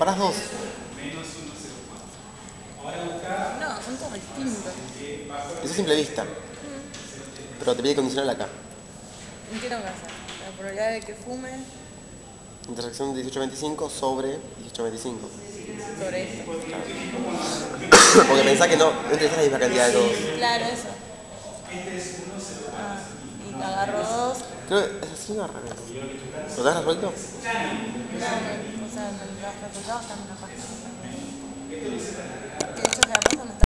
Para dos. No, son todos distintos. Eso es simple vista. Pero te pide condicional acá. ¿Y qué tengo que hacer? La probabilidad de que fume Intersección de 1825 sobre 1825. sobre esto. Porque pensá que no, no la misma cantidad de todos. Claro, eso. Ah, y te agarro dos. Creo que es así o al revés. ¿Lo has resuelto? No, o sea, ご乗車のご注意